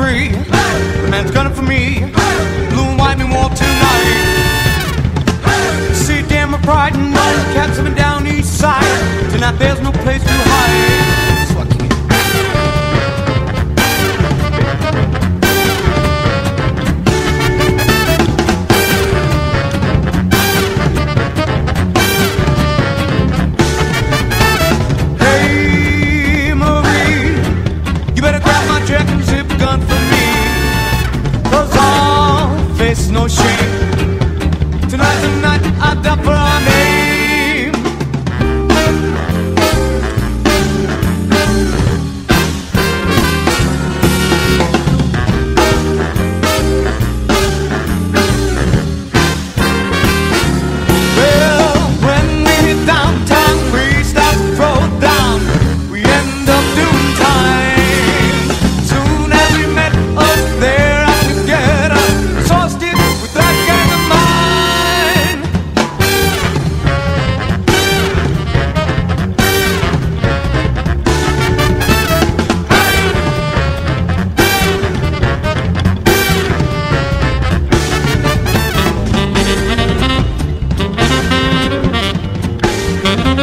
The man's gunning for me. Blue and white me walk tonight. See, damn my pride and all the cats coming down east side. Tonight there's no place to hide.